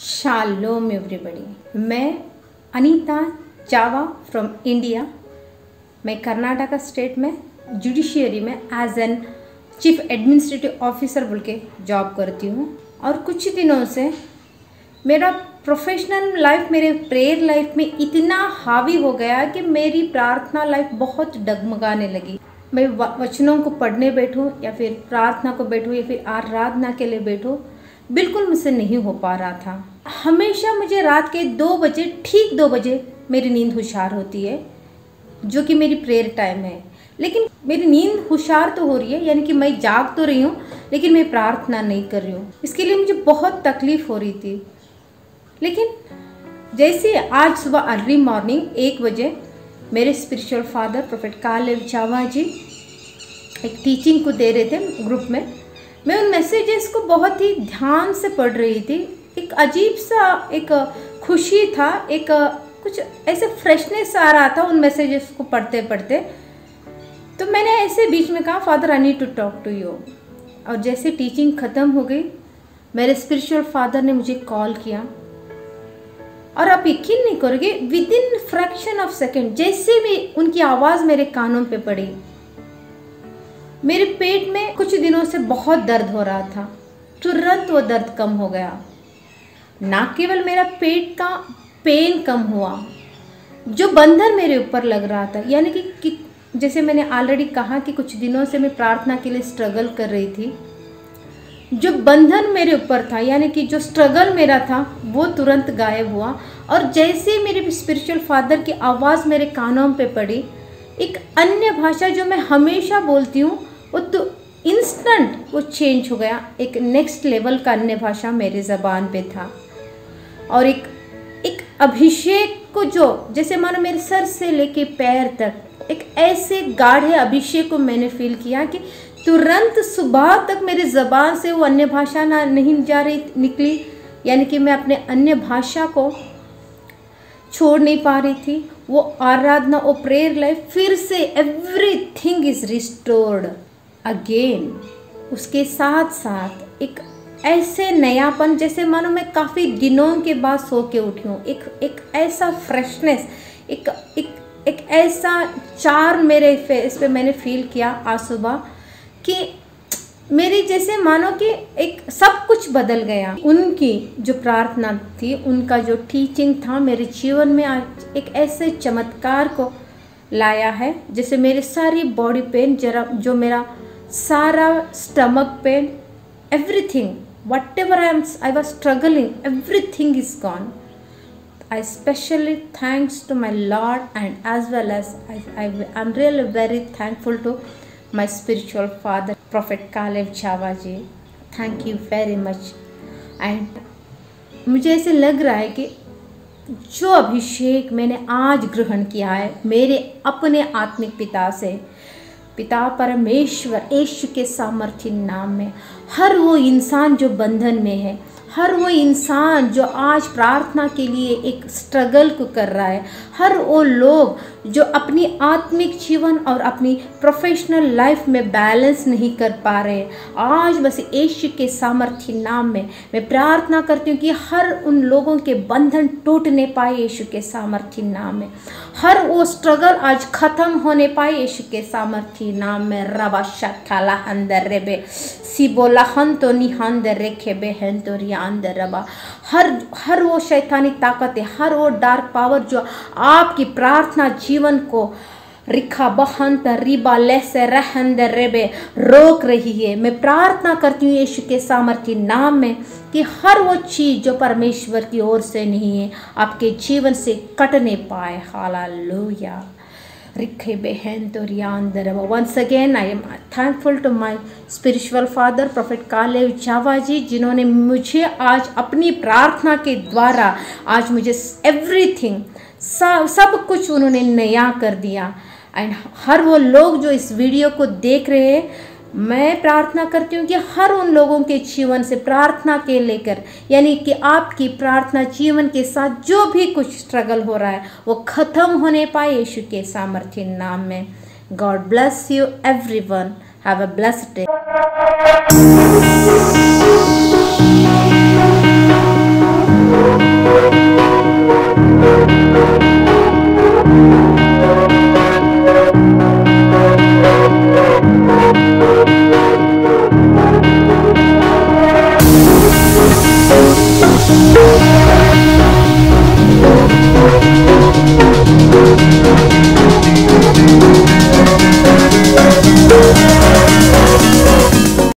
Shalom everybody मैं, अनीता चावा from India मैं कर्नाटका स्टेट में जुडिशियरी में as an chief administrative officer बोल के जॉब करती हूँ। और कुछ दिनों से मेरा प्रोफेशनल लाइफ मेरे प्रेयर लाइफ में इतना हावी हो गया कि मेरी प्रार्थना लाइफ बहुत डगमगाने लगी। मैं वचनों को पढ़ने बैठूँ या फिर प्रार्थना को बैठूँ या फिर आराधना के लिए बैठूँ, बिल्कुल मुझसे नहीं हो पा रहा था। हमेशा मुझे रात के दो बजे, ठीक दो बजे मेरी नींद होशियार होती है, जो कि मेरी प्रेयर टाइम है। लेकिन मेरी नींद होशियार तो हो रही है, यानी कि मैं जाग तो रही हूँ, लेकिन मैं प्रार्थना नहीं कर रही हूँ। इसके लिए मुझे बहुत तकलीफ़ हो रही थी। लेकिन जैसे आज सुबह अर्ली मॉर्निंग एक बजे मेरे स्पिरिचुअल फादर प्रोफेट काले चावा जी, एक टीचिंग को दे रहे थे ग्रुप में। मैं उन मैसेजेस को बहुत ही ध्यान से पढ़ रही थी। एक अजीब सा, एक खुशी था, एक कुछ ऐसे फ्रेशनेस आ रहा था उन मैसेजेस को पढ़ते पढ़ते तो मैंने ऐसे बीच में कहा father I need to talk to you और जैसे टीचिंग ख़त्म हो गई, मेरे स्पिरिचुअल फादर ने मुझे कॉल किया। और आप यकीन नहीं करोगे within fraction of second जैसे भी उनकी आवाज़ मेरे कानों पे पड़ी, मेरे पेट में कुछ दिनों से बहुत दर्द हो रहा था। तुरंत वो दर्द कम हो गया। ना केवल मेरा पेट का पेन कम हुआ जो बंधन मेरे ऊपर लग रहा था यानी कि, कि जैसे मैंने ऑलरेडी कहा कि कुछ दिनों से मैं प्रार्थना के लिए स्ट्रगल कर रही थी जो बंधन मेरे ऊपर था यानी कि जो स्ट्रगल मेरा था वो तुरंत गायब हुआ। और जैसे मेरे स्पिरिचुअल फादर की आवाज़ मेरे कानों पे पड़ी एक अन्य भाषा जो मैं हमेशा बोलती हूँ वो तो इंस्टेंट वो चेंज हो गया। एक नेक्स्ट लेवल का अन्य भाषा मेरे ज़बान पे था। और एक एक अभिषेक को जो, जैसे मानो मेरे सर से लेके पैर तक, एक ऐसे गाढ़े अभिषेक को मैंने फील किया कि तुरंत सुबह तक मेरे ज़बान से वो अन्य भाषा ना, नहीं जा रही, निकली। यानी कि मैं अपने अन्य भाषा को छोड़ नहीं पा रही थी। वो आराधना, वो प्रेयर लाइफ फिर से एवरीथिंग इज़ रिस्टोर्ड अगेन उसके साथ साथ एक ऐसे नयापन, जैसे मानो मैं काफ़ी दिनों के बाद सो के उठी हूँ। एक एक ऐसा फ्रेशनेस एक एक एक ऐसा चार मेरे फेस पे मैंने फील किया आज सुबह कि मेरी जैसे मानो कि एक सब कुछ बदल गया। उनकी जो प्रार्थना थी, उनका जो टीचिंग था, मेरे जीवन में आज एक ऐसे चमत्कार को लाया है, जैसे मेरी सारी बॉडी पेन जरा, जो मेरा सारा stomach pain everything ever I am I was struggling everything is gone I specially thanks to my Lord and as well as I, I, I'm really very thankful to my spiritual father, Prophet Kalev Chava ji. Thank you very much. And मुझे ऐसे लग रहा है कि जो अभिषेक मैंने आज ग्रहण किया है मेरे अपने आत्मिक पिता से पिता परमेश्वर यशु के सामर्थ्य नाम में। हर वो इंसान जो बंधन में है हर वो इंसान जो आज प्रार्थना के लिए एक स्ट्रगल को कर रहा है, हर वो लोग जो अपनी आत्मिक जीवन और अपनी प्रोफेशनल लाइफ में बैलेंस नहीं कर पा रहे आज बस यीशु के सामर्थ्य नाम में मैं प्रार्थना करती हूँ कि हर उन लोगों के बंधन टूटने पाए यीशु के सामर्थ्य नाम में। हर वो स्ट्रगल आज खत्म होने पाए यीशु के सामर्थ्य नाम में। रबा शकाला अंदर रेबे सिबोला हन तो निहन रेखे बेहन तो रियान रबा। हर हर वो शैतानी ताकतें हर वो डार्क पावर जो आपकी प्रार्थना जीवन को रिखा बहंत रिबा लैसे रहंद रेबे, रोक रही है। मैं प्रार्थना करती हूँ यीशु के सामर्थ्य नाम में कि हर वो चीज़ जो परमेश्वर की ओर से नहीं है, आपके जीवन से कटने पाए। हाला Doriandarava. Once again, I am thankful to my spiritual father, Prophet Kalev Java जी जिन्होंने मुझे आज अपनी प्रार्थना के द्वारा आज मुझे एवरीथिंग सब सब कुछ उन्होंने नया कर दिया। एंड हर वो लोग जो इस वीडियो को देख रहे हैं मैं प्रार्थना करती हूँ कि हर उन लोगों के जीवन से प्रार्थना के लेकर, यानी कि आपकी प्रार्थना जीवन के साथ जो भी कुछ स्ट्रगल हो रहा है, वो ख़त्म होने पाए यीशु के सामर्थ्य नाम में। God bless you everyone have a blessed day Música